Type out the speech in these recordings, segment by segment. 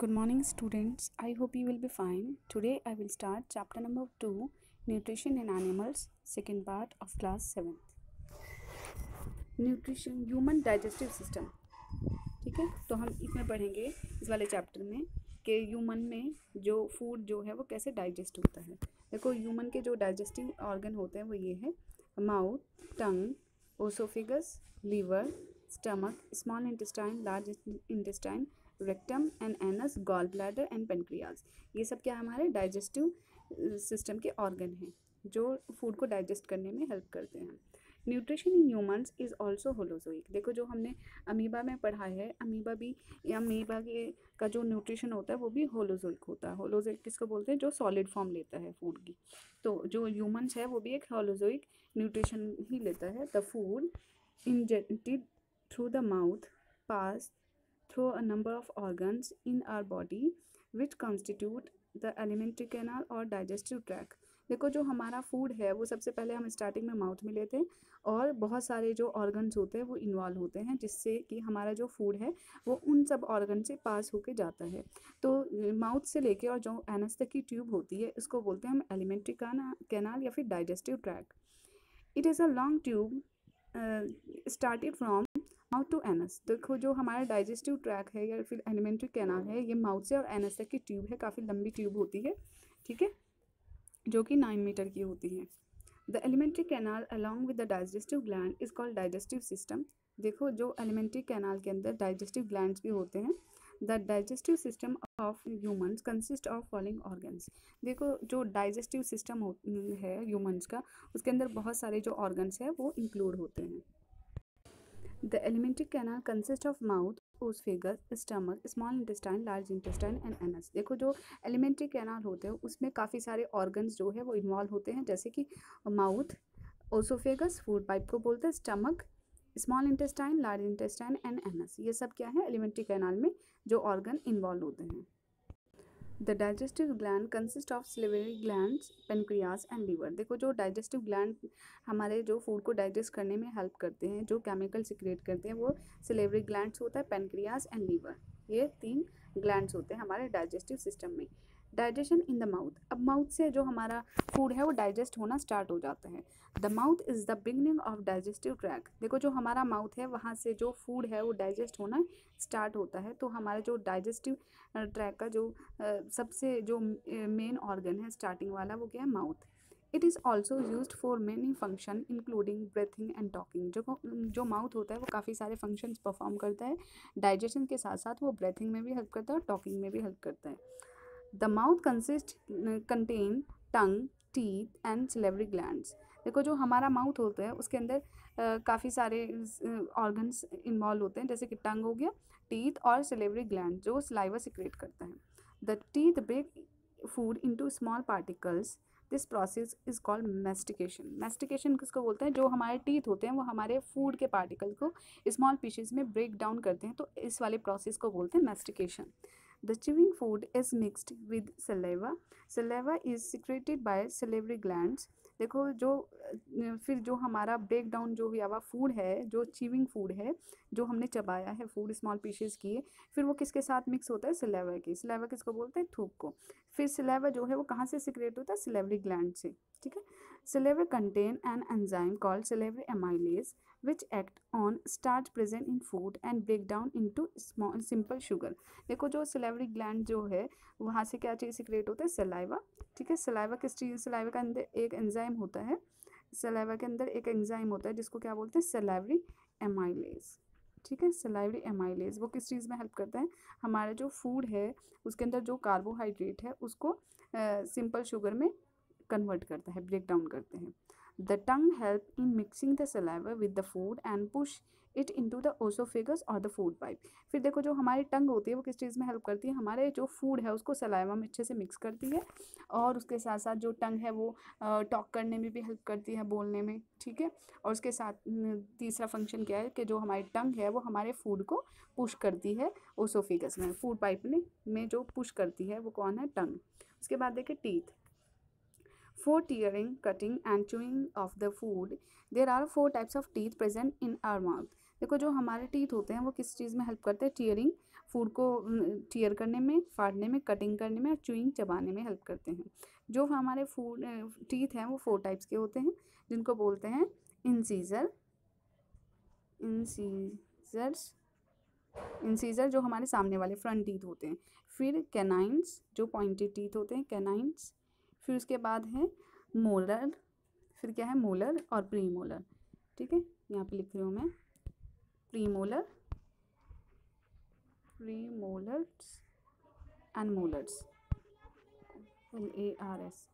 Good morning, students. I hope you will be fine. Today I will start chapter number 2 Nutrition in Animals, second part of class 7th. Nutrition human digestive system ठीक है तो हम इसमें पढ़ेंगे इस वाले chapter में कि ह्यूमन में जो फ़ूड जो है वो कैसे डाइजेस्ट होता है देखो ह्यूमन के जो डाइजेस्टिव ऑर्गन होते हैं वो ये है mouth tongue oesophagus liver stomach small intestine large intestine rectum and anus gall bladder and pancreas ये सब क्या हमारे डाइजेस्टिव सिस्टम के ऑर्गन हैं, जो फ़ूड को डाइजेस्ट करने में हेल्प करते हैं। Nutrition in humans is also holozoic देखो जो हमने अमीबा में पढ़ा है अमीबा भी या अमीबा के का जो न्यूट्रिशन होता है, वो भी होलोजोइक होता है। होलोजोइक किसको बोलते हैं? जो सॉलिड फॉर्म लेता है फ़ूड की। तो जो ह्यूमंस है, वो भी एक होलोजोइक न्यूट्रिशन ही लेता है। The food injected through the mouth pass through a number of organs in our body which constitute the alimentary canal or digestive tract देखो, जो हमारा फ़ूड है, वो सबसे पहले हम स्टार्टिंग में माउथ में लेते हैं और बहुत सारे जो ऑर्गन्स होते हैं, वो इन्वॉल्व होते हैं, जिससे कि हमारा जो फ़ूड है, वो उन सब ऑर्गन से पास होके जाता है। तो माउथ से लेके और जो एनस तक की ट्यूब होती है, इसको बोलते हैं हम एलिमेंट्री कैनाल या फिर digestive tract it is a long tube started from mouth to anus देखो, जो हमारा डाइजेस्टिव ट्रैक है या फिर एलिमेंट्री कैनाल है, ये माउथ से और एनस तक की ट्यूब है, काफ़ी लंबी ट्यूब होती है, ठीक है? जो कि नाइन मीटर की होती है। The alimentary canal along with the digestive gland is called digestive system देखो, जो एलिमेंट्री कैनाल के अंदर डाइजेस्टिव ग्लैंड भी होते हैं the digestive system of humans consist of following organs देखो, जो डाइजेस्टिव सिस्टम है ह्यूमन्स का, उसके अंदर बहुत सारे जो ऑर्गन्स हैं, वो इंक्लूड होते हैं। The alimentary canal consist of mouth oesophagus stomach small intestine large intestine and anus देखो जो एलिमेंट्री कैनाल होते हैं, उसमें काफ़ी सारे ऑर्गन्स जो है, वो इन्वॉल्व होते हैं, जैसे कि माउथ ओसोफेगस फ़ूड पाइप को बोलते हैं stomach small intestine large intestine and anus ये सब क्या है? एलिमेंट्री कैनाल में जो ऑर्गन इन्वॉल्व होते हैं। The digestive gland consist of salivary gland pancreas and liver देखो, जो डाइजेस्टिव ग्लैंड हमारे जो फ़ूड को डाइजेस्ट करने में हेल्प करते हैं, जो केमिकल सिक्रिएट करते हैं, वो सिलेवरी ग्लैंड्स होता है पेनक्रियाज एंड लीवर ये तीन ग्लैंड्स होते हैं हमारे डाइजेस्टिव सिस्टम में. डाइजेशन इन द माउथ अब माउथ से जो हमारा फ़ूड है, वो डाइजेस्ट होना स्टार्ट हो जाता है। The mouth is the beginning of digestive tract देखो, जो हमारा माउथ है, वहाँ से जो फ़ूड है, वो डाइजेस्ट होना स्टार्ट होता है। तो हमारा जो डाइजेस्टिव ट्रैक का जो सबसे जो मेन ऑर्गन है स्टार्टिंग वाला, वो क्या है? Mouth it is also use for many function including breathing and talking जो जो माउथ होता है, वो काफ़ी सारे फ़ंक्शंस परफॉर्म करता है। डाइजेशन के साथ साथ वो ब्रेथिंग में भी हेल्प करता है और टॉकिंग में भी हेल्प करता है। The mouth consist contain tongue teeth and salivary glands देखो जो हमारा माउथ होता है, उसके अंदर काफ़ी सारे ऑर्गन्स इन्वॉल्व होते हैं, जैसे कि टंग हो गया टीथ और सिलेवरी ग्लैंड जो स्लाइवा सिक्रेट करता है। The teeth break food into small particles this process is called mastication mastication किसको बोलते हैं? जो हमारे टीथ होते हैं, वो हमारे फ़ूड के पार्टिकल को स्मॉल पीसेस में ब्रेक डाउन करते हैं तो इस वाले प्रोसेस को बोलते हैं mastication the chewing food is mixed with saliva. Saliva is secreted by salivary glands. देखो जो फिर जो हमारा ब्रेक डाउन जो हुआ हुआ फ़ूड है, जो चीविंग फ़ूड है, जो हमने चबाया है फ़ूड स्मॉल पीसेस किए, फिर वो किसके साथ मिक्स होता है? सिलेवर की। सिलेवर किसको बोलते हैं? थूक को। फिर सिलेवा जो है वो कहाँ से सिक्रेट होता है? सिलेवरी ग्लैंड से, ठीक है? Saliva contain an enzyme called salivary amylase which act on starch present in food and break down into small simple sugar देखो जो सिलेवरी ग्लैंड जो है, वहाँ से क्या चीज़ सिक्रेट होता है? सलाइवा ठीक है? सलाइवा किस चीज़ सलाइवा का अंदर एक एंजाइम होता है। सलाइवा के अंदर एक एंजाइम होता है, जिसको क्या बोलते हैं? सलाइवरी एमाइलेज ठीक है? सलाइवरी एमाइलेज वो किस चीज़ में हेल्प करते हैं? हमारा जो फ़ूड है, उसके अंदर जो कार्बोहाइड्रेट है, उसको सिंपल शुगर में कन्वर्ट करता है ब्रेक डाउन करते हैं। The tongue help in mixing the saliva with the food and push it into the oesophagus और द फ़ूड पाइप फिर देखो जो हमारी टंग होती है, वो किस चीज़ में हेल्प करती है? हमारे जो फ़ूड है, उसको सलाइवा में अच्छे से मिक्स करती है और उसके साथ साथ जो टंग है, वो टॉक करने में भी हेल्प करती है बोलने में, ठीक है? और उसके साथ तीसरा फ़ंक्शन क्या है कि जो हमारी टंग है, वो हमारे फ़ूड को पुश करती है ओसोफेगस में फ़ूड पाइप में में जो पुश करती है, वो कौन है? टंग। उसके बाद देखिए teeth For tearing, cutting and chewing of the food, there are four types of teeth present in our mouth. देखो जो हमारे टीथ होते हैं वो किस चीज़ में हेल्प करते हैं? टीयरिंग फ़ूड को टीयर करने में फाड़ने में कटिंग करने में और चुइंग चबाने में हेल्प करते हैं। जो हमारे फ़ूड टीथ हैं वो फोर टाइप्स के होते हैं जिनको बोलते हैं इंसीजर इंसीजर्स इंसीजर जो हमारे सामने वाले फ्रंट टीथ होते हैं। फिर कैनाइंस जो पॉइंटेड टीथ होते हैं कैनाइंस फिर उसके बाद है मोलर, फिर क्या है मोलर और प्री मोलर ठीक है, यहाँ पे लिख रही हूँ मैं। Premolar premolars. And molars L A R S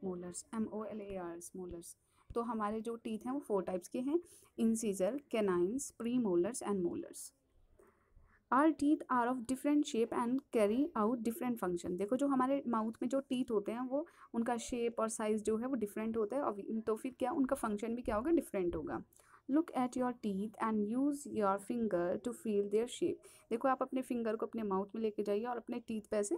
molars. M O L A R S molars. तो हमारे जो टीथ हैं वो फोर टाइप्स के हैं incisor canines premolars and molars are teeth are of different shape and carry out different function. देखो, जो हमारे माउथ में जो टीथ होते हैं, वो उनका शेप और साइज़ जो है वो डिफरेंट होता है, और तो फिर क्या, उनका फ़ंक्शन भी क्या होगा? डिफरेंट होगा। Look at your teeth and use your finger to feel their shape देखो, आप अपने फिंगर को अपने माउथ में लेके जाइए और अपने टीथ पे ऐसे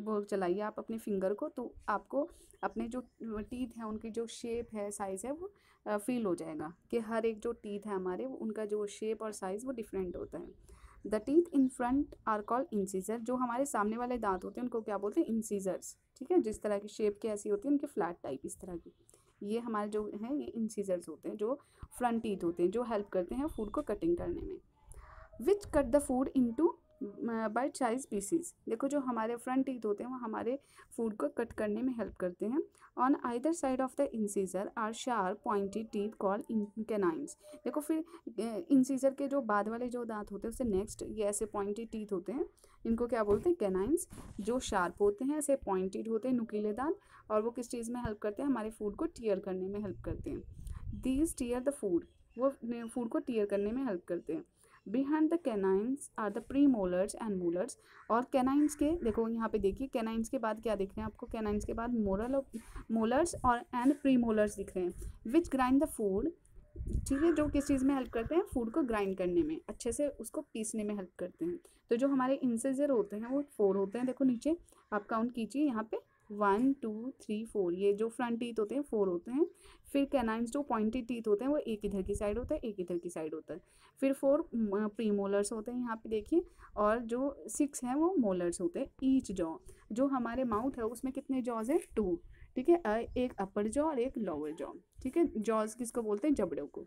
वो चलाइए आप अपने फिंगर को तो आपको अपने जो टीथ हैं, उनकी जो शेप है साइज़ है, वो फील हो जाएगा कि हर एक जो टीथ है हमारे उनका जो शेप और साइज़ वो डिफरेंट होता है। The teeth in front are call incisor जो हमारे सामने वाले दांत होते हैं, उनको क्या बोलते हैं? इंसीजर्स ठीक है? जिस तरह की शेप की ऐसी होती है, उनकी फ्लैट टाइप इस तरह की। ये हमारे जो हैं, ये इंसीजर्स होते हैं, जो फ्रंट टीथ होते हैं, जो हेल्प करते हैं फ़ूड को कटिंग करने में। Which cut the food into bite size pieces देखो, जो हमारे फ्रंट टीथ होते हैं, वो हमारे फ़ूड को कट करने में हेल्प करते हैं। On either side of the incisor are sharp pointed teeth call canines देखो, फिर इंसीजर के जो बाद वाले जो दांत होते हैं उससे नेक्स्ट ये ऐसे पॉइंटेड टीथ होते हैं। इनको क्या बोलते हैं? कैनाइंस जो शार्प होते हैं, ऐसे पॉइंटेड होते हैं, नुकीले दांत, और वो किस चीज़ में हेल्प करते हैं? हमारे फ़ूड को टीयर करने में हेल्प करते हैं। दीज टीयर द फ़ूड वो फ़ूड को टीयर करने में हेल्प करते हैं। Behind the canines are the premolars and molars और कैनाइंस के, देखो यहाँ पे देखिए कैनाइंस के बाद क्या दिख रहे हैं आपको? कैनाइंस के बाद मोरल मोलर्स और एंड प्री मोलर्स दिख रहे हैं विच ग्राइंड द फ़ूड ठीक है, जो किस चीज़ में हेल्प करते हैं? फ़ूड को ग्राइंड करने में, अच्छे से उसको पीसने में हेल्प करते हैं। तो जो हमारे इंसेजर होते हैं, वो फोर होते हैं, देखो नीचे, आप काउंट कीजिए यहाँ पे। वन, टू, थ्री, फोर, ये जो फ्रंट टीथ होते हैं, फोर होते हैं। फिर कैनाइंस जो पॉइंटेड टीथ होते हैं, वो एक इधर की साइड होता है, एक इधर की साइड होता है। फिर फोर प्री मोलर्स होते हैं यहाँ पे देखिए, और जो सिक्स हैं वो मोलर्स होते हैं, ईच जॉ। जो हमारे माउथ है, उसमें कितने जॉज है? टू। ठीक है एक अपर जॉ और एक लोअर जॉ। ठीक है, जॉज किसको बोलते हैं? जबड़ों को।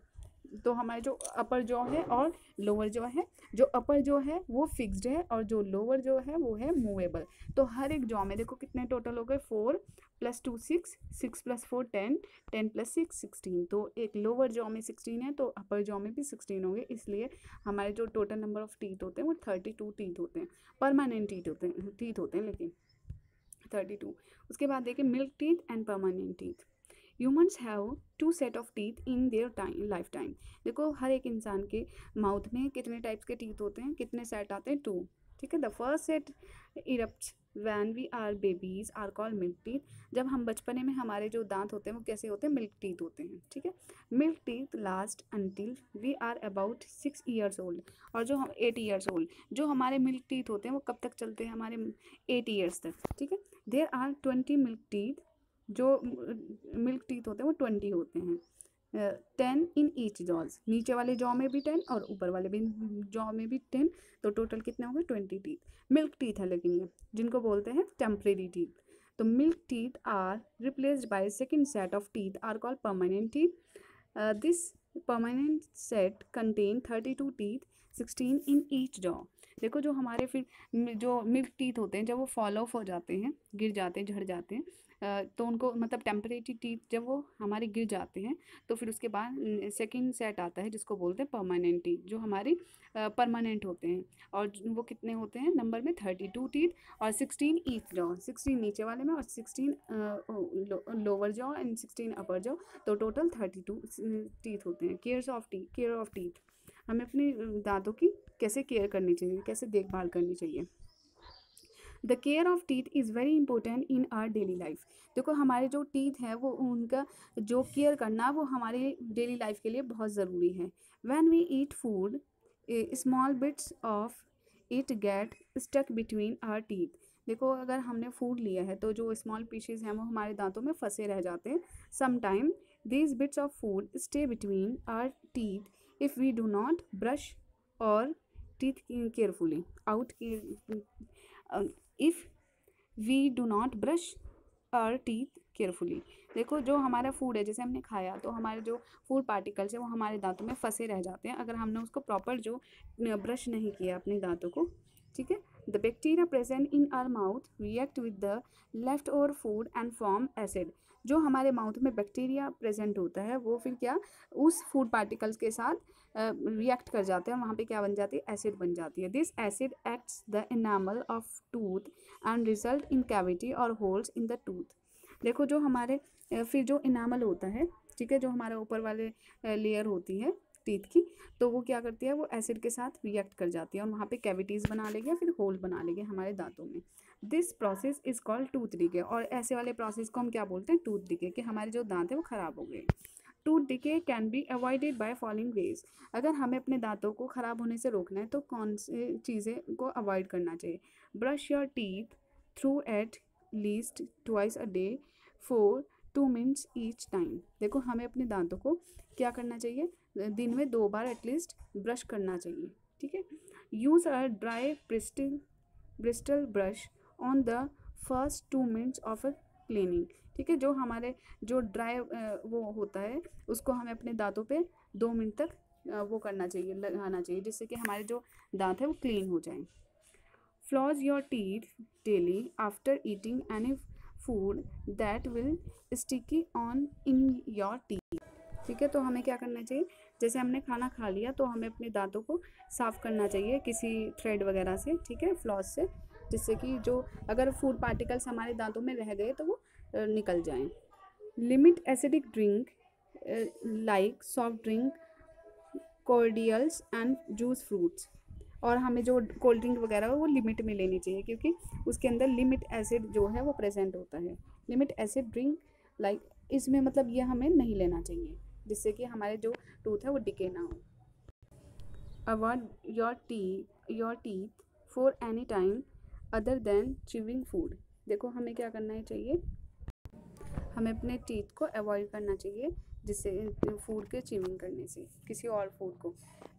तो हमारे जो अपर जॉ है और लोअर जॉ है, जो अपर जॉ है वो फिक्स्ड है और जो लोअर जो है वो है मूवेबल तो हर एक जॉ में देखो कितने टोटल हो गए? Four plus two six six plus four ten ten plus six sixteen तो एक लोअर जॉ में सिक्सटीन है तो अपर जॉ में भी सिक्सटीन हो गए. इसलिए हमारे जो टोटल नंबर ऑफ़ टीथ होते हैं वो थर्टी टू टीथ होते हैं. परमानेंट टीथ होते हैं टीथ होते हैं लेकिन थर्टी टू उसके बाद देखिए milk teeth and permanent teeth humans have two set of teeth in their time lifetime देखो, हर एक इंसान के माउथ में कितने टाइप्स के टीथ होते हैं, कितने सेट आते हैं? टू ठीक है? The first set erupt when we are babies are call milk teeth जब हम बचपने में हमारे जो दांत होते हैं, वो कैसे होते हैं? मिल्क टीथ होते हैं, ठीक है? Milk teeth last until we are about six years old और जो हम एट ईयर्स ओल्ड जो हमारे मिल्क टीथ होते हैं, वो कब तक चलते हैं? हमारे एट ईयर्स तक, ठीक है? There are twenty milk teeth जो मिल्क टीथ होते हैं वो ट्वेंटी होते हैं। टेन इन ईच जॉज नीचे वाले जॉ में भी टेन और ऊपर वाले भी, जॉ में भी टेन तो टोटल कितने होंगे? Twenty teeth. मिल्क टीथ है लेकिन ये, जिनको बोलते हैं टेम्परेरी टीथ। तो milk teeth are replaced by second set of teeth, are called permanent teeth. This permanent set contain thirty two teeth, sixteen in each jaw. देखो जो हमारे फिर, जो मिल्क टीथ होते हैं, जब वो फॉल ऑफ़ हो जाते हैं, गिर जाते हैं, झड़ जाते हैं तो उनको मतलब टेम्परेरी टीथ जब वो हमारे गिर जाते हैं तो फिर उसके बाद सेकेंड सेट आता है जिसको बोलते हैं परमानेंट टीथ जो हमारे परमानेंट होते हैं। और वो कितने होते हैं? नंबर में थर्टी टू टीथ और सिक्सटीन ईथ जॉ सिक्सटीन नीचे वाले में और sixteen lower jaw and sixteen upper jaw तो टोटल थर्टी टू टीथ होते हैं। Cares of T care of teeth हमें अपने दांतों की कैसे केयर करनी चाहिए, कैसे देखभाल करनी चाहिए? The care of teeth is very important in our daily life देखो, हमारे जो टीथ है, वो उनका जो केयर करना, वो हमारे डेली लाइफ के लिए बहुत ज़रूरी है। When we eat food small bits of it get stuck between our teeth देखो, अगर हमने फ़ूड लिया है तो जो स्मॉल पीसेज हैं, वो हमारे दांतों में फंसे रह जाते हैं। Sometime these bits of food stay between our teeth if we do not brush our teeth carefully out uh, we do not brush our teeth carefully देखो जो हमारा फ़ूड है जैसे हमने खाया तो हमारे जो फ़ूड पार्टिकल्स है वो हमारे दांतों में फंसे रह जाते हैं अगर हमने उसको प्रॉपर जो ब्रश नहीं किया अपने दांतों को ठीक है? The bacteria present in our mouth react with the left over food and form acid जो हमारे माउथ में बैक्टीरिया प्रेजेंट होता है, वो फिर क्या उस फ़ूड पार्टिकल्स के साथ रिएक्ट कर जाते हैं वहाँ पे क्या बन जाती है? एसिड बन जाती है। This acid acts the enamel of tooth and result in cavity or holes in the tooth देखो, जो हमारे फिर जो इनामल होता है, ठीक है, जो हमारे ऊपर वाले लेयर होती है टीथ की तो वो क्या करती है? वो एसिड के साथ रिएक्ट कर जाती है और वहाँ पे कैविटीज़ बना लेगी या फिर होल बना लेगी हमारे दांतों में। This process is called tooth decay और ऐसे वाले प्रोसेस को हम क्या बोलते हैं? टूथ डिके कि हमारे जो दांत है, वो ख़राब हो गए। Tooth decay can be avoided by following ways अगर हमें अपने दांतों को ख़राब होने से रोकना है तो कौन सी चीज़ें को अवॉइड करना चाहिए? Brush your teeth through at least twice a day for two minutes each time देखो, हमें अपने दांतों को क्या करना चाहिए? दिन में दो बार एटलीस्ट ब्रश करना चाहिए, ठीक है? Use a dry bristle bristle brush on the first two minutes of a cleaning ठीक है? जो हमारे, जो ड्राई वो होता है, उसको हमें अपने दांतों पे दो मिनट तक वो करना चाहिए, लगाना चाहिए, जिससे कि हमारे जो दांत है वो क्लीन हो जाए। Floss your teeth daily after eating any food that will sticky on in your teeth ठीक है? तो हमें क्या करना चाहिए? जैसे हमने खाना खा लिया तो हमें अपने दांतों को साफ़ करना चाहिए, किसी थ्रेड वगैरह से, ठीक है? फ्लॉस से। जिससे कि जो अगर फ़ूड पार्टिकल्स हमारे दांतों में रह गए तो वो निकल जाएँ। Limit acidic drink like soft drink cordials and juice fruits और हमें जो कोल्ड ड्रिंक वगैरह है, वो लिमिट में लेनी चाहिए क्योंकि उसके अंदर लिमिट एसिड जो है वो प्रेजेंट होता है। लिमिट एसिड ड्रिंक लाइक इसमें मतलब ये हमें नहीं लेना चाहिए, जिससे कि हमारे जो टूथ है वो डिके ना हो। Avoid your t your teeth for any time other than chewing food देखो हमें क्या करना है चाहिए? हमें अपने टीथ को अवॉइड करना चाहिए, जिससे फ़ूड के चिविंग करने से, किसी और फ़ूड को।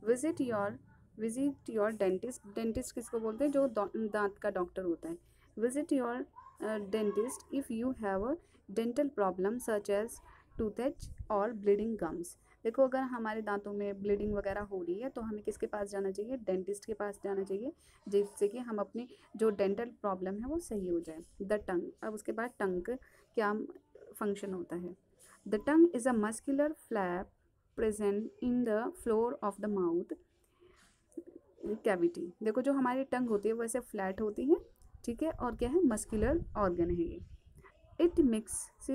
Visit your visit your dentist dentist किसको बोलते हैं? जो दांत का डॉक्टर होता है। Visit your dentist if you have a dental problem such as toothache और ब्लीडिंग गम्स देखो, अगर हमारे दांतों में ब्लीडिंग वगैरह हो रही है तो हमें किसके पास जाना चाहिए? डेंटिस्ट के पास जाना चाहिए, जिससे कि हम अपनी जो डेंटल प्रॉब्लम है, वो सही हो जाए। द टंग अब उसके बाद टंग क्या फ़ंक्शन होता है? The tongue is a muscular flap present in the floor of the mouth cavity देखो, जो हमारी टंग होती है, वो ऐसे फ्लैट होती है, ठीक है? और क्या है? मस्कुलर ऑर्गन है ये। It mix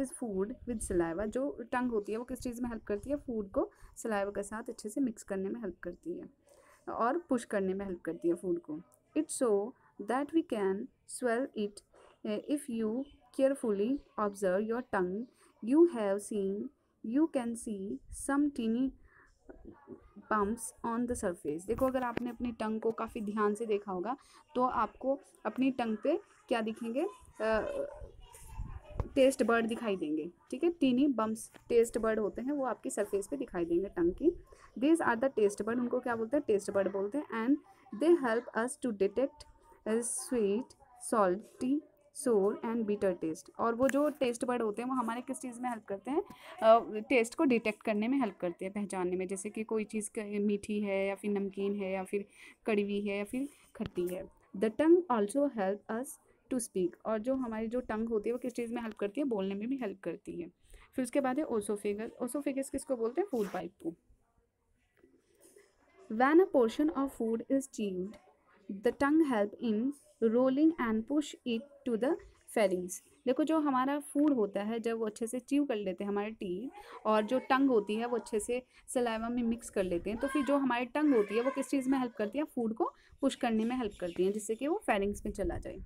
food with saliva जो टंग होती है, वो किस चीज़ में हेल्प करती है? फ़ूड को सलाइवा के साथ अच्छे से मिक्स करने में हेल्प करती है और पुश करने में हेल्प करती है फ़ूड को। It so that we can swallow it if you carefully observe your tongue you have seen you can see some tiny bumps on the surface देखो, अगर आपने अपनी टंग को काफ़ी ध्यान से देखा होगा तो आपको अपनी टंग पे क्या दिखेंगे? टेस्ट बर्ड दिखाई देंगे, ठीक है? टीनी बम्स टेस्ट बर्ड होते हैं, वो आपकी सरफेस पे दिखाई देंगे टंग की। This are the taste bird उनको क्या बोलते हैं? टेस्ट बर्ड बोलते हैं and they help us to detect sweet salty sour and bitter taste और वो जो टेस्ट बर्ड होते हैं, वो हमारे किस चीज़ में हेल्प करते हैं? टेस्ट को डिटेक्ट करने में हेल्प करते हैं, पहचानने में। जैसे कि कोई चीज़ मीठी है, या फिर नमकीन है, या फिर कड़वी है, या फिर खट्टी है। The tongue also help us to speak और जो हमारी जो टंग होती है वो किस चीज़ में हेल्प करती है? बोलने में भी हेल्प करती है। फिर उसके बाद है ओसोफेगस ओसोफेगस किसको बोलते हैं? फ़ूड पाइप को। When a portion of food is chewed the tongue help in rolling and push it to the pharynx देखो जो हमारा फ़ूड होता है, जब वो अच्छे से च्यू कर लेते हैं हमारे टी और जो टंग होती है वो अच्छे से सलाइवा में मिक्स कर लेते हैं तो फिर जो हमारी टंग होती है वो किस चीज़ में हेल्प करती है? फ़ूड को पुश करने में हेल्प करती है, जिससे कि वो फेरिंग्स में चला जाए।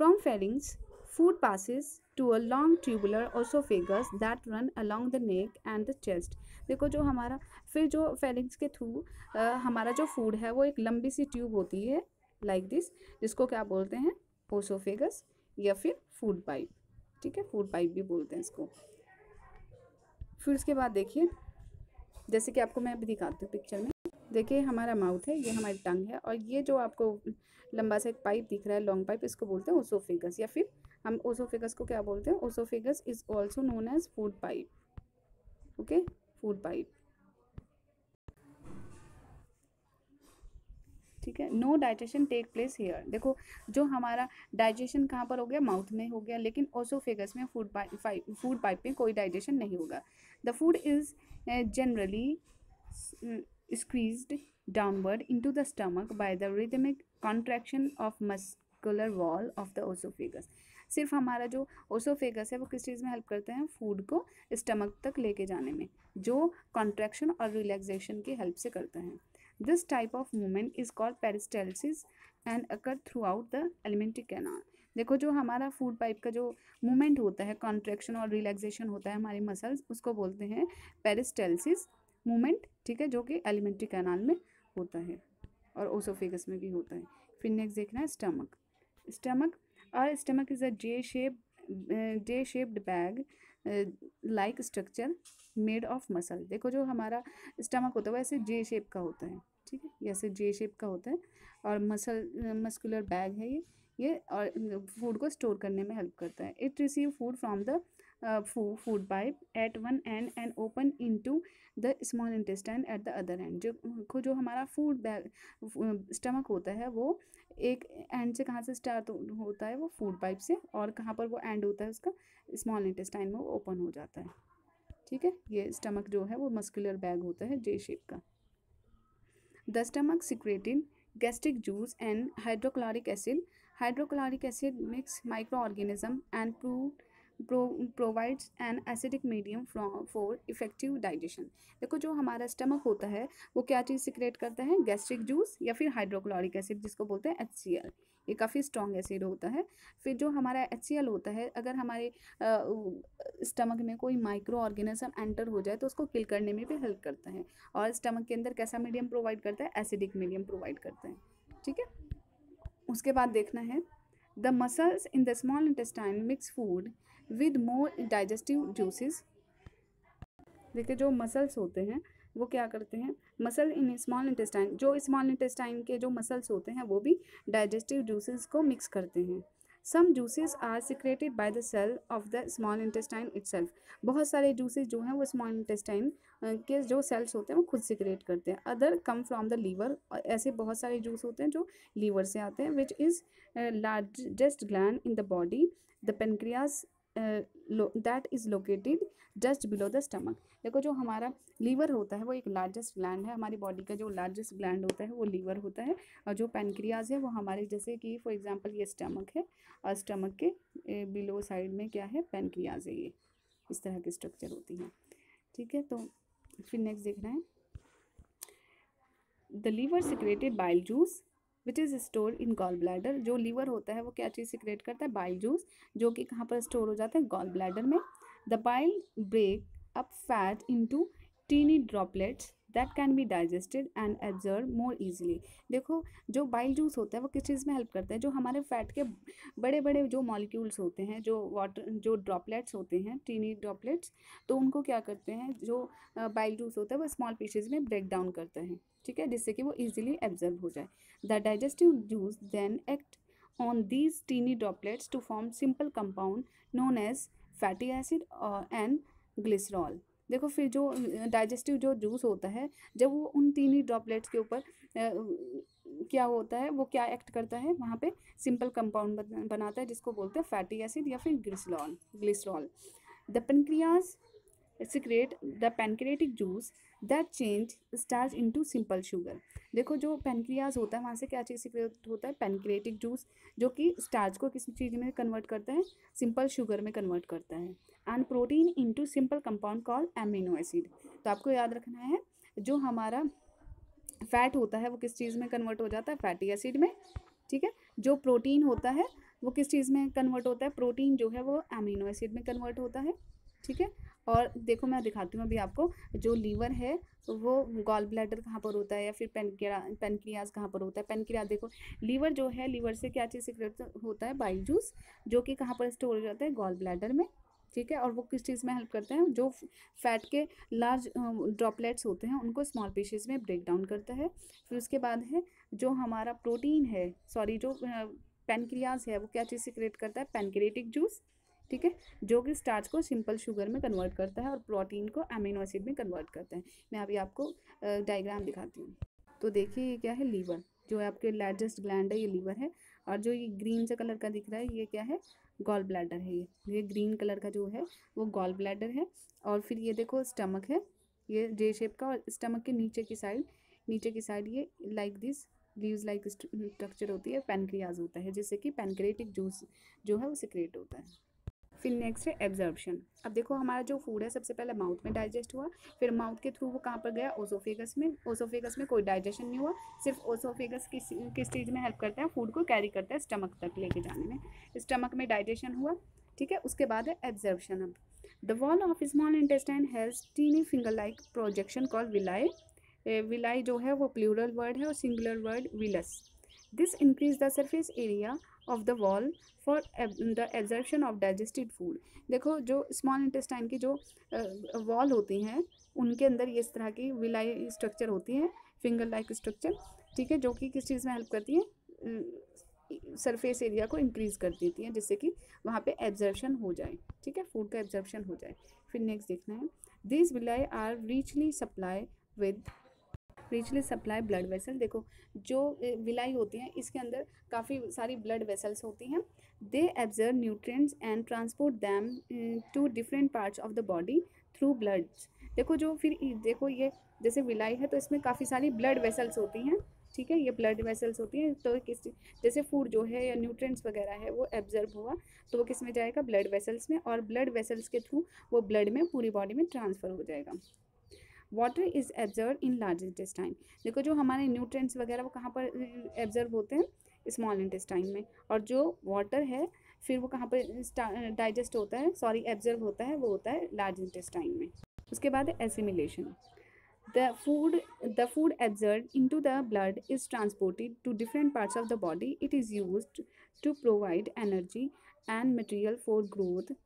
From pharynx, food passes to a long tubular osophagus that run along the neck and the chest. देखो जो हमारा फिर जो फेरिंग्स के थ्रू हमारा जो फ़ूड है वो एक लंबी सी ट्यूब होती है लाइक like दिस जिसको क्या बोलते हैं? ओसोफेगस या फिर फ़ूड पाइप ठीक है? फ़ूड पाइप भी बोलते हैं इसको। फिर उसके बाद देखिए जैसे कि आपको मैं अभी दिखाती हूँ पिक्चर में। देखिए, हमारा माउथ है, ये हमारी टंग है और ये जो आपको लंबा सा एक पाइप दिख रहा है, लॉन्ग पाइप, इसको बोलते हैं ओसोफेगस या फिर हम ओसोफेगस को क्या बोलते हैं? Oesophagus is also known as food pipe. Okay? Food pipe. ठीक है? No digestion take place here. देखो, जो हमारा डाइजेशन कहाँ पर हो गया? माउथ में हो गया, लेकिन ओसोफेगस में फ़ूड पाइप फ़ूड पाइप में कोई डाइजेशन नहीं होगा। The food is generally squeezed downward into the stomach by the rhythmic contraction of muscular wall of the esophagus. सिर्फ़ हमारा जो ओसोफेगस है, वो किस चीज़ में हेल्प करते हैं? फ़ूड को स्टमक तक लेके जाने में, जो कॉन्ट्रैक्शन और रिलैक्सेशन की हेल्प से करते हैं। This type of movement is called peristalsis and occur throughout the alimentary canal देखो, जो हमारा फ़ूड पाइप का जो मूवमेंट होता है कॉन्ट्रैक्शन और रिलैक्सेशन होता है हमारी मसल्स उसको बोलते हैं पेरिस्टेल्सिस मूवमेंट ठीक है, जो कि एलिमेंट्री कैनाल में होता है और ओसोफेगस में भी होता है। फिर नेक्स्ट देखना है स्टमक स्टमक और stomach is a J shape J shaped bag like structure made of muscle देखो जो हमारा स्टमक होता है वैसे जे शेप का होता है, ठीक है? ऐसे जे शेप का होता है और मसल मस्कुलर बैग है ये। ये और फ़ूड को स्टोर करने में हेल्प करता है। It receive food from the food pipe at one end and open into the small intestine at the other end जो को जो हमारा फ़ूड बैग स्टमक होता है, वो एक एंड से कहाँ से स्टार्ट होता है, वो फ़ूड पाइप से और कहाँ पर वो एंड होता है, उसका स्मॉल इंटेस्टाइन में वो ओपन हो जाता है। ठीक है? ये स्टमक जो है, वो मस्कुलर बैग होता है जे शेप का। The stomach secreting gastric juice and hydrochloric acid hydrochloric acid mix microorganism and prove provides an acidic medium for effective digestion देखो जो हमारा स्टमक होता है, वो क्या चीज़ सिक्रेट करता है? गैस्ट्रिक जूस या फिर हाइड्रोक्लोरिक एसिड जिसको बोलते हैं एचसीएल ये काफ़ी स्ट्रॉन्ग एसिड होता है। फिर जो हमारा एचसीएल होता है, अगर हमारे स्टमक में कोई माइक्रो ऑर्गेनिज्म एंटर हो जाए तो उसको किल करने में भी हेल्प करता है। और स्टमक के अंदर कैसा मीडियम प्रोवाइड करता है? एसिडिक मीडियम प्रोवाइड करता है। ठीक है? उसके बाद देखना है the muscles in the small intestine mix food with more digestive juices देखिए जो मसल्स होते हैं, वो क्या करते हैं? मसल इन स्मॉल इंटेस्टाइन जो स्मॉल इंटेस्टाइन के जो मसल्स होते हैं, वो भी डाइजेस्टिव जूसेस को मिक्स करते हैं। Some juices are secreted by the cell of the small intestine itself बहुत सारे जूसेस जो हैं, वो स्मॉल इंटेस्टाइन के जो सेल्स होते हैं, वो खुद सिक्रेट करते हैं। Other come from the liver ऐसे बहुत सारे जूस होते हैं जो लीवर से आते हैं which is largest gland in the body the pancreas that is located just below the stomach देखो जो हमारा लीवर होता है, वो एक लार्जेस्ट ग्लैंड है। हमारी बॉडी का जो लार्जेस्ट ग्लैंड होता है, वो लीवर होता है। और जो पेनक्रियाज है, वो हमारे जैसे कि फॉर एग्जांपल ये स्टमक है। और स्टमक के बिलो साइड में क्या है? पेनक्रियाज है ये। इस तरह की स्ट्रक्चर होती है। ठीक है तो फिर नेक्स्ट देखना है। The liver secreted bile juice which is store in gall bladder जो लीवर होता है, वो क्या चीज़ सिक्रेट करता है? बाइल जूस जो कि कहाँ पर स्टोर हो जाता है? गॉल ब्लैडर में. The bile break up fat into tiny droplets that can be digested and absorb more easily देखो, जो बाइल जूस होता है, वो किस चीज़ में हेल्प करता है? जो हमारे फैट के बड़े बड़े जो मॉलिक्यूल्स होते हैं, जो वाटर जो ड्रॉपलेट्स होते हैं टीनी ड्रॉपलेट्स तो उनको क्या करते हैं? जो बाइल जूस होता है, वो स्मॉल पीसेज में ब्रेक डाउन करता है, ठीक है? जिससे कि वो ईजिली एब्जर्व हो जाए। The digestive juice then act on these tiny droplets to form simple compound known as fatty acid and glycerol देखो फिर जो डाइजेस्टिव जो जूस होता है, जब वो उन तीन ही ड्रॉपलेट्स के ऊपर क्या होता है, वो क्या एक्ट करता है, वहाँ पे सिंपल कंपाउंड बनाता है, जिसको बोलते हैं फैटी एसिड या फिर glycerol glycerol the pancreas secrete the pancreatic juice that change starch into simple sugar देखो जो पेनक्रियाज होता है, वहाँ से क्या चीज़ सिक्रेट होता है? पेनक्रिएटिक जूस जो कि स्टार्च को किस चीज़ में कन्वर्ट करता है सिंपल शुगर में कन्वर्ट करता है. And protein into simple compound call amino acid तो आपको याद रखना है, जो हमारा फैट होता है, वो किस चीज़ में कन्वर्ट हो जाता है? फैटी एसिड में, ठीक है? जो प्रोटीन होता है, वो किस चीज़ में कन्वर्ट होता है? प्रोटीन जो है, वो एमिनो एसिड में कन्वर्ट होता है, ठीक है? और देखो मैं दिखाती हूँ अभी आपको, जो लीवर है, वो गॉल ब्लैडर कहाँ पर होता है या फिर पेनक्रिया पेनक्रियाज कहाँ पर होता है? पेनक्रियाज देखो, लीवर जो है, लीवर से क्या चीज़ सिक्रेट होता है? बाइल जूस जो कि कहाँ पर स्टोर हो जाता है? गॉल ब्लैडर में, ठीक है? और वो किस चीज़ में हेल्प करते हैं? जो फैट के लार्ज ड्रॉपलेट्स होते हैं, उनको स्मॉल पीसेस में ब्रेक डाउन करता है। फिर उसके बाद है, जो हमारा प्रोटीन है सॉरी जो पेनक्रियाज है, वो क्या चीज़ सिक्रेट करता है? पेनक्रेटिक जूस ठीक है? जो कि स्टार्च को सिंपल शुगर में कन्वर्ट करता है और प्रोटीन को अमीनो एसिड में कन्वर्ट करता है। मैं अभी आपको डायग्राम दिखाती हूँ। तो देखिए ये क्या है? लीवर जो है आपके लार्जेस्ट ग्लैंड है, ये लीवर है। और जो ये ग्रीन से कलर का दिख रहा है, ये क्या है? गॉल ब्लैडर है ये। ये ग्रीन कलर का जो है, वो गॉल ब्लैडर है। और फिर ये देखो स्टमक है। ये जे शेप का और स्टमक के नीचे की साइड नीचे की साइड ये like this leaves like structure होती है पेनक्रियाज होता है, जिससे कि पेनक्रेटिक जूस जो है, वो सिक्रेट होता है। फिर नेक्स्ट है एब्जर्प्शन अब देखो हमारा जो फ़ूड है, सबसे पहले माउथ में डाइजेस्ट हुआ, फिर माउथ के थ्रू वो कहाँ पर गया? ओसोफेगस में. ओसोफेगस में कोई डाइजेशन नहीं हुआ, सिर्फ़ ओसोफेगस किस किस चीज़ में हेल्प करता है? फ़ूड को कैरी करता है स्टमक तक लेके जाने में. स्टमक में डाइजेशन हुआ, ठीक है? उसके बाद है एब्जर्प्शन अब. The wall of small intestine has tiny finger like projection call villi villi जो है वो प्लूरल वर्ड है और singular word villus this increase the surface area of the wall for the absorption of digested food देखो जो small intestine की जो uh, होती हैं उनके अंदर ये इस तरह की विलाई स्ट्रक्चर होती है फिंगर लाइक स्ट्रक्चर ठीक है जो कि किस चीज़ में हेल्प करती है? सरफेस एरिया को इंक्रीज कर देती है जिससे कि वहाँ पे एब्जर्प्शन हो जाए ठीक है फ़ूड का एब्जर्प्शन हो जाए। फिर नेक्स्ट देखना है। This villi are richly supply with richly supply blood vessel. देखो, जो विलाई होती हैं, इसके अंदर काफ़ी सारी ब्लड वेसल्स होती हैं। They absorb nutrients and transport them to different parts of the body through blood देखो, जो फिर देखो ये, जैसे विलाई है तो इसमें काफ़ी सारी ब्लड वेसल्स होती हैं, ठीक है? ये ब्लड वेसल्स होती हैं तो किस जैसे फ़ूड जो है या न्यूट्रिएंट्स वगैरह है, वो एब्जर्व हुआ तो वो किसमें जाएगा? ब्लड वेसल्स में, और ब्लड वेसल्स के थ्रू वो ब्लड में, पूरी बॉडी में ट्रांसफ़र हो जाएगा। Water is absorb in large intestine देखो जो हमारे न्यूट्रेंट्स वगैरह वो कहाँ पर एब्जर्व होते हैं? स्मॉल इंटेस्टाइन में। और जो वाटर है फिर वो कहाँ पर डाइजेस्ट होता है? सॉरी एब्जर्व होता है वो होता है लार्ज इंटेस्टाइन में। उसके बाद assimilation the food the food absorbed into the blood is transported to different parts of the body. It is used to provide energy and material for growth uh,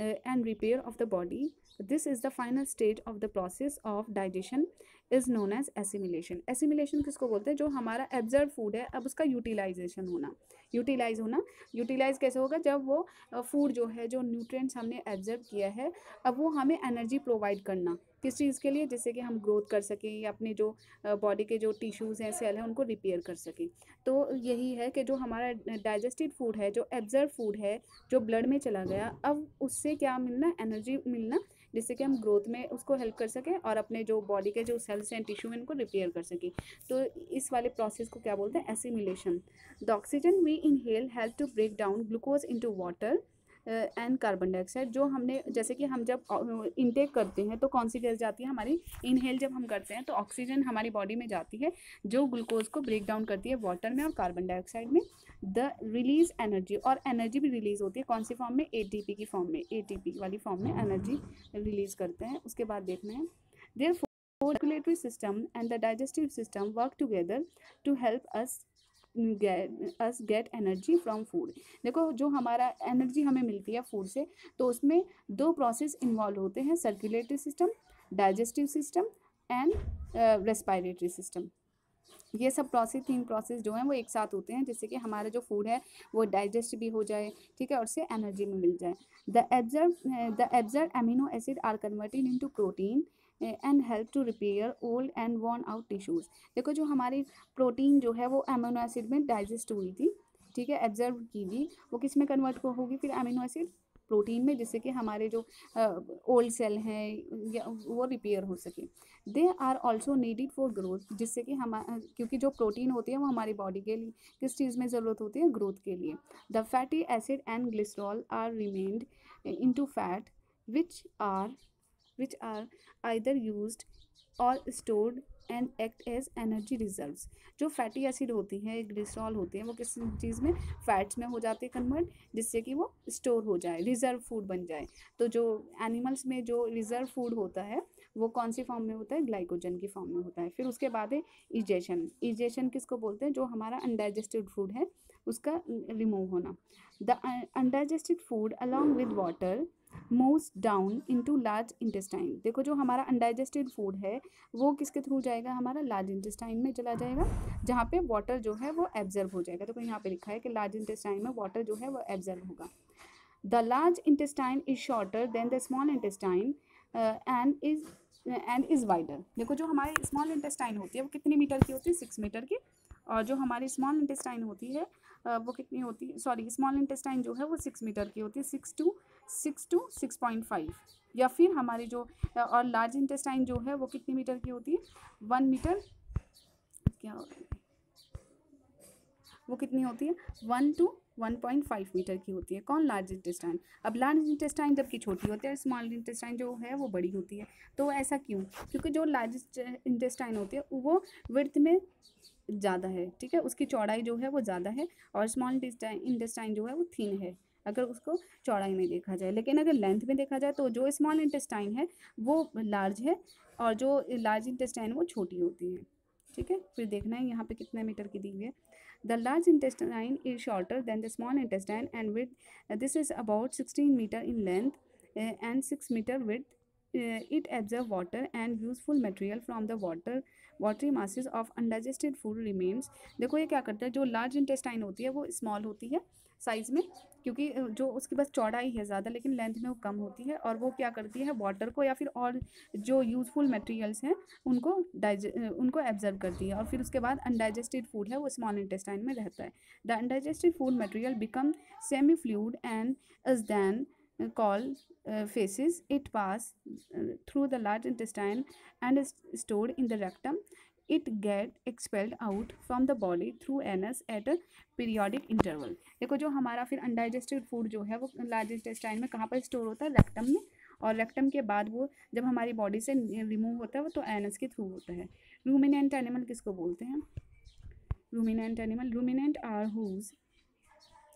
and repair of the body this is the final stage of the process of digestion is known as assimilation assimilation किसको बोलते हैं जो हमारा एब्जर्व food है अब उसका utilisation होना utilise होना। यूटिलाइज कैसे होगा? जब वो फ़ूड जो है, जो न्यूट्रिएंट्स हमने एब्जर्व किया है, अब वो हमें एनर्जी प्रोवाइड करना। किस चीज़ के लिए? जिससे कि हम ग्रोथ कर सकें, या अपने जो बॉडी के जो टिश्यूज़ हैं सेल हैं, उनको रिपेयर कर सकें। तो यही है कि जो हमारा डाइजेस्टेड फ़ूड है, जो एब्जर्व फ़ूड है, जो ब्लड में चला गया, अब उससे क्या मिलना? एनर्जी मिलना। जिससे कि हम ग्रोथ में उसको हेल्प कर सकें और अपने जो बॉडी के जो सेल्स हैं टिश्यू हैं, उनको रिपेयर कर सकें। तो इस वाले प्रोसेस को क्या बोलते हैं? Assimilation the oxygen we inhale help to break down glucose into water and carbon dioxide जो हमने, जैसे कि हम जब इनटेक करते हैं तो कौन सी गैस जाती है? हमारी इनहेल जब हम करते हैं तो ऑक्सीजन हमारी बॉडी में जाती है, जो ग्लूकोज को ब्रेक डाउन करती है वाटर में और कार्बन डाइऑक्साइड में। द रिलीज़ एनर्जी और एनर्जी भी रिलीज़ होती है। कौन सी फॉर्म में? एटीपी की फॉर्म में। एटीपी वाली फॉर्म में एनर्जी रिलीज़ करते हैं। उसके बाद देखना है। Their circulatory system and the digestive system work together to help us us get energy from food देखो, जो हमारा एनर्जी हमें मिलती है फ़ूड से तो उसमें दो प्रोसेस इन्वॉल्व होते हैं। Circulatory system digestive system and respiratory system ये सब प्रोसेस तीन प्रोसेस जो हैं वो एक साथ होते हैं, जिससे कि हमारा जो फ़ूड है वो डाइजेस्ट भी हो जाए, ठीक है, और उससे एनर्जी भी मिल जाए। The absorb the absorb amino acid are converted into protein and help to repair old and worn out tissues देखो, जो हमारी प्रोटीन जो है वो एमिनो एसिड में डाइजेस्ट हुई थी, ठीक है एब्जर्व की थी, वो किसमें कन्वर्ट होगी? फिर एमिनो एसिड प्रोटीन में जिससे कि हमारे जो ओल्ड सेल हैं या वो रिपेयर हो सके। They are also needed for growth, जिससे कि हम क्योंकि जो प्रोटीन होती है वो हमारी बॉडी के लिए, किस चीज़ में ज़रूरत होती है? ग्रोथ के लिए। The fatty acid and glycerol are remained into fat, which are which are either use or stored and act as energy reserves जो फैटी एसिड होती है ग्लिसरॉल होते हैं, वो किस चीज़ में? फैट्स में हो जाते हैं कन्वर्ट जिससे कि वो स्टोर हो जाए रिज़र्व फ़ूड बन जाए। तो जो एनिमल्स में जो रिज़र्व फ़ूड होता है, वो कौन सी फॉर्म में होता है? ग्लाइकोजन की फॉर्म में होता है। फिर उसके बाद है इजेशन इजेशन किसको बोलते हैं? जो हमारा अनडाइजेस्टेड फ़ूड है, उसका रिमूव होना। The undigested food along with water moves down into large intestine देखो जो हमारा अनडाइजेस्टेड फ़ूड है, वो किसके थ्रू जाएगा? हमारा लार्ज इंटेस्टाइन में चला जाएगा, जहाँ पे वाटर जो है वो एब्जर्व हो जाएगा। देखो तो यहाँ पे लिखा है कि लार्ज इंटेस्टाइन में वाटर जो है वो एब्जर्व होगा। The large intestine is shorter than the small intestine and is and is wider देखो जो हमारी स्मॉल इंटेस्टाइन होती है, वो कितनी मीटर की होती है? सिक्स मीटर की। और जो हमारी स्मॉल इंटेस्टाइन होती है वो कितनी होती है? सॉरी स्मॉल इंटेस्टाइन जो है वो सिक्स मीटर की होती है। Six to six to six point five या फिर हमारी जो और लार्ज इंटेस्टाइन जो है वो कितनी मीटर की होती है? वन मीटर क्या वो कितनी होती है? One to one point five metre की होती है। कौन लार्ज इंटेस्टाइन अब लार्ज इंटेस्टाइन जबकि छोटी होती है स्मॉल इंटेस्टाइन जो है वो बड़ी होती है। तो ऐसा क्यों? क्योंकि जो लार्ज इंटेस्टाइन होती है, वो विर्थ में ज़्यादा है, ठीक है? उसकी चौड़ाई जो है वो ज़्यादा है और स्मॉल इंटेस्टाइन जो है वो थीन है। अगर उसको चौड़ाई में देखा जाए। लेकिन अगर लेंथ में देखा जाए तो जो स्मॉल इंटेस्टाइन है, वो लार्ज है और जो लार्ज इंटेस्टाइन वो छोटी होती है। ठीक है? फिर देखना है यहाँ पे कितने मीटर की दी हुई है the large intestine is shorter than the small intestine and with this is about sixteen metre in length and six metre width it absorb water and useful material from the water, watery masses of undigested food remains देखो ये क्या करता है? जो large intestine होती है, वो small होती है साइज़ में क्योंकि जो उसकी बस चौड़ाई है ज़्यादा लेकिन लेंथ में वो कम होती है और वो क्या करती है वाटर को या फिर और जो यूज़फुल मटेरियल्स हैं उनको डाइजे उनको एब्जर्व करती है और फिर उसके बाद अनडाइजेस्टेड फ़ूड है वो स्मॉल इंटेस्टाइन में रहता है the undigested food material become semi fluid and is then faces. It pass uh, through the large intestine and is stored in the rectum. It get expelled out from the body through anus at a periodic interval देखो जो हमारा फिर अनडाइजेस्टिड food जो है, वो largest style में कहाँ पर स्टोर होता है? रेक्टम में। और रेक्टम के बाद वो जब हमारी बॉडी से रिमूव होता है, वो तो एस के थ्रू होता है। रूमिनेंट एनिमल किसको बोलते हैं? Ruminant animal ruminant are whose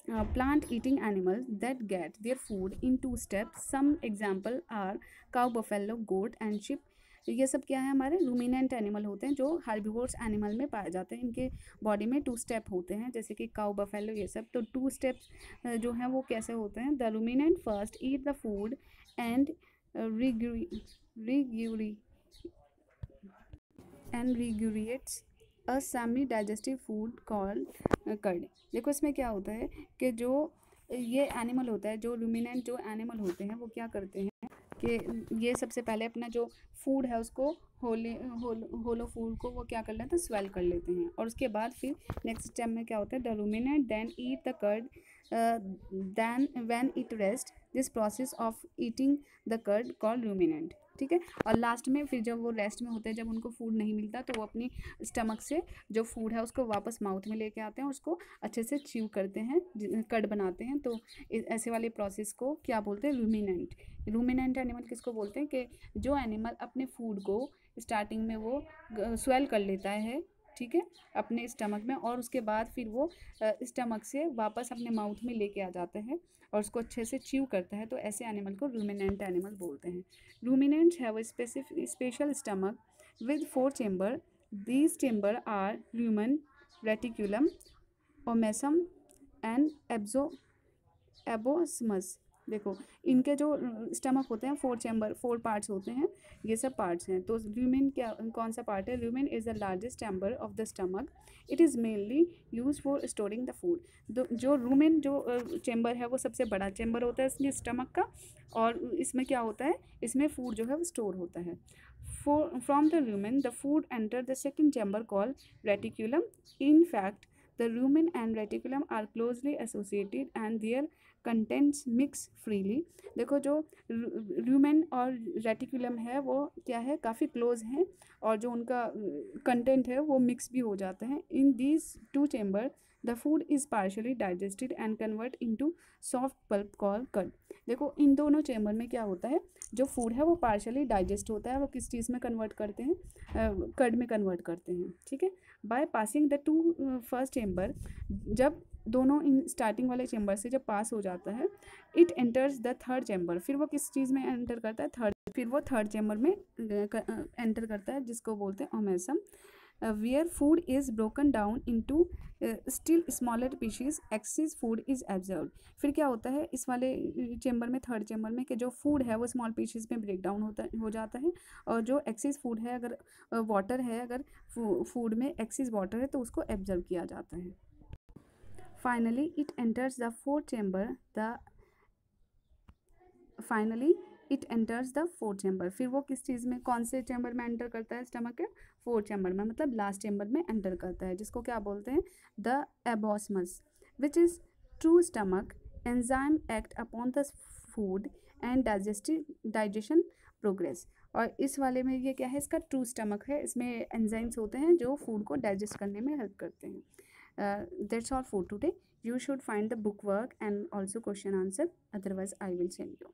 plant eating animal that get their food in two step some example are cow buffalo goat and sheep ये सब क्या है, हमारे रूमिनेंट एनिमल होते हैं, जो हार्बिवोर्स एनिमल में पाए जाते हैं। इनके बॉडी में टू स्टेप होते हैं, जैसे कि काउ बफेलो ये सब। तो टू स्टेप्स जो हैं, वो कैसे होते हैं? The ruminant first eat the food and regurgi and regurgitates a semi digestive food call cud देखो, इसमें क्या होता है कि जो ये एनिमल होता है, जो रूमिनेंट जो एनिमल होते हैं, वो क्या करते हैं? कि ये सबसे पहले अपना जो फ़ूड है उसको होले, होल होलो फ़ूड को वो क्या कर लेते हैं स्वेल कर लेते हैं। और उसके बाद फिर नेक्स्ट स्टेप में क्या होता है the ruminate then eat the cud then when it rest this process of eating the cud call ruminant ठीक है? और लास्ट में फिर जब वो रेस्ट में होते हैं, जब उनको फ़ूड नहीं मिलता तो वो अपनी स्टमक से जो फ़ूड है, उसको वापस माउथ में लेके आते हैं उसको अच्छे से च्यू करते हैं कट बनाते हैं। तो ऐसे वाले प्रोसेस को क्या बोलते हैं? रूमिनेंट रूमिनेंट एनिमल किसको बोलते हैं? कि जो एनिमल अपने फ़ूड को स्टार्टिंग में वो स्वेल कर लेता है, ठीक है? अपने स्टमक में और उसके बाद फिर वो स्टमक से वापस अपने माउथ में लेके आ जाते हैं। और उसको अच्छे से च्यू करता है तो ऐसे एनिमल को रूमिनेंट एनिमल बोलते हैं। Ruminants have specific special stomach with four chamber these chamber are rumen reticulum omasum and abo abomasum देखो इनके जो स्टमक होते हैं फोर चैम्बर फोर पार्ट्स होते हैं ये सब पार्ट्स हैं। तो ल्यूमिन क्या कौन सा पार्ट है? Lumen is the largest chamber of the stomach it is mainly use for storing the food जो रूमेन जो चैम्बर है वो सबसे बड़ा चैम्बर होता है इसलिए स्टमक का। और इसमें क्या होता है? इसमें फ़ूड जो है वो स्टोर होता है। From the rumen the food enter the second chamber call reticulum in fact the rumen and reticulum are closely associated and their contents mix freely देखो जो रूमेन और रेटिकुलम है, वो क्या है? काफ़ी क्लोज हैं और जो उनका कंटेंट है, वो मिक्स भी हो जाते हैं। In these two chamber the food is partially digested and convert into soft pulp call cud देखो, इन दोनों चेम्बर में क्या होता है? जो फ़ूड है, वो पार्शली डाइजेस्ट होता है। वो किस चीज़ में कन्वर्ट करते हैं? कड में कन्वर्ट करते हैं। ठीक है? By passing the two first chamber जब दोनों इन स्टार्टिंग वाले चैम्बर से जब पास हो जाता है it enters the third chamber फिर वो किस चीज़ में एंटर करता है? थर्ड फिर वो थर्ड चैम्बर में एंटर करता है, जिसको बोलते हैं omasum where food is broken down into still smaller pieces excess food is absorb फिर क्या होता है? इस वाले चैम्बर में थर्ड चैम्बर में कि जो फ़ूड है, वो स्मॉल पीसीज में ब्रेक डाउन होता, हो जाता है और जो एक्सिस फ़ूड है, अगर वाटर है, अगर फ़ूड में एक्सिस वाटर है तो उसको एब्जर्व किया जाता है। Finally it enters the fourth chamber the finally it enters the fourth chamber फिर वो किस चीज़ में, कौन से चैम्बर में एंटर करता है? स्टमक के फोर्थ चैम्बर में मतलब लास्ट चैम्बर में एंटर करता है, जिसको क्या बोलते हैं? The abomasum which is true stomach enzyme act upon the food and digestive digestion progress और इस वाले में ये क्या है? इसका ट्रू स्टमक है। इसमें एंजाइम्स होते हैं जो फ़ूड को डाइजेस्ट करने में हेल्प करते हैं। uh, that's all for today. You should find the book work and also question answer. Otherwise i will send you.